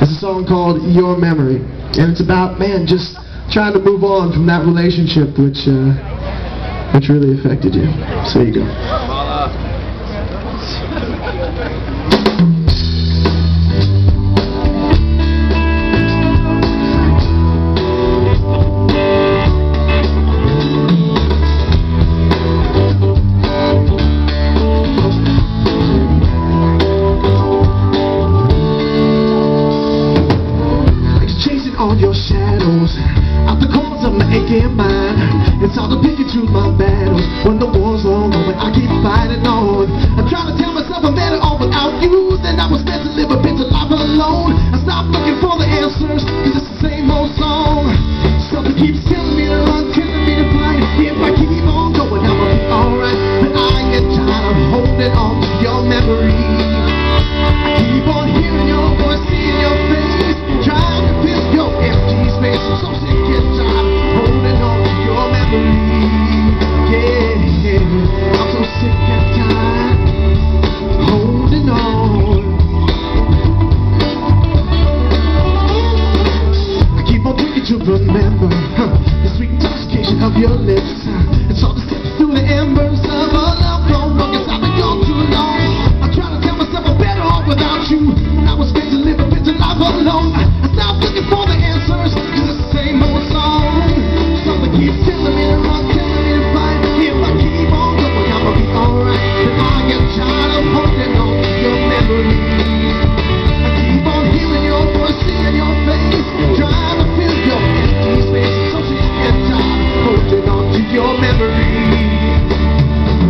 It's a song called Your Memory. And it's about, man, just trying to move on from that relationship which, uh, which really affected you. So there you go. All your shadows. Out the corners of my aching mind. It's pick and choose my battles. When the war's long over I keep fighting on. I'm trying to tell myself I'm better off without you Than I was meant to live. A bitter life alone. I stopped looking for the answers Cause it's the same old song. Something keeps telling me to run Telling me to fight If I keep on going I'ma be alright. But I get tired of holding on to your memory your lips. It's all steps through the embers of a love. Wrong Cause I've been gone too long I try to tell myself I'm better off without you. I was meant to live a bitter life alone. I stopped looking for the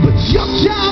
But you can't